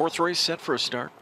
Fourth race set for a start.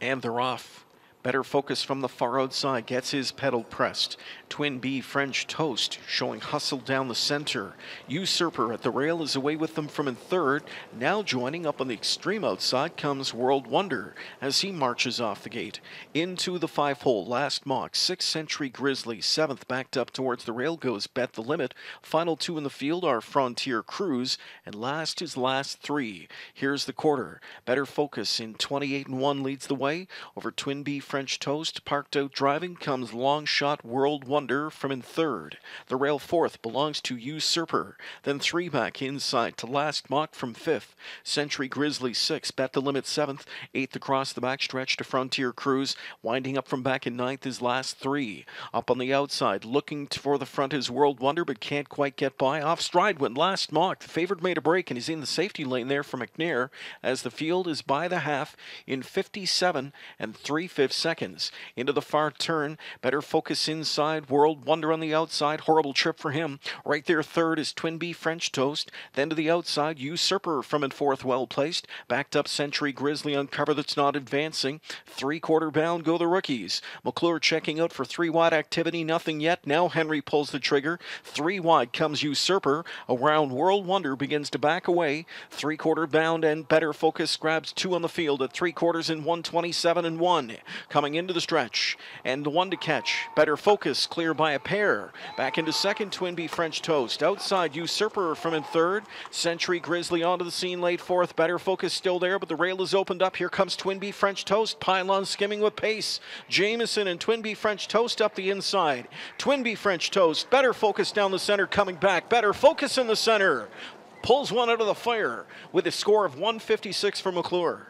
And they're off. Better focus from the far outside, gets his pedal pressed. Twin B French Toast showing hustle down the center. Usurper at the rail is away with them from in third. Now joining up on the extreme outside comes World Wonder as he marches off the gate. Into the five hole, last mock, sixth century Grizzly, seventh backed up towards the rail goes Bet the Limit. Final two in the field are Frontier Cruise, and last is last three. Here's the quarter. Better focus in 28 and 1 leads the way over Twin B French toast. Parked out driving comes Long Shot World Wonder from in third. The rail fourth belongs to Usurper. Then three back inside to Last Mock from fifth. Century Grizzly sixth. Bet the Limit seventh. Eighth across the backstretch to Frontier Cruise. Winding up from back in ninth is Last Three. Up on the outside, looking for the front is World Wonder, but can't quite get by. Off stride went Last Mock. The favorite made a break and he's in the safety lane there for McNair as the field is by the half in 57 and 3 fifths seconds. Into the far turn, better focus inside. World Wonder on the outside. Horrible trip for him. Right there, third is Twin B French Toast. Then to the outside, Usurper from in fourth, well placed. Backed up Century Grizzly on cover that's not advancing. Three quarter bound go the rookies. McClure checking out for three wide activity. Nothing yet. Now Henry pulls the trigger. Three wide comes Usurper. Around World Wonder begins to back away. Three quarter bound and better focus grabs two on the field at three quarters in 127 and one coming into the stretch. And the one to catch. Better focus, clear by a pair. Back into second, Twin B French Toast. Outside, Usurper from in third. Century Grizzly onto the scene late fourth. Better focus still there, but the rail is opened up. Here comes Twin B French Toast. Pylon skimming with pace. Jamieson and Twin B French Toast up the inside. Twin B French Toast. Better focus down the center coming back. Better focus in the center. Pulls one out of the fire with a score of 156 for McClure.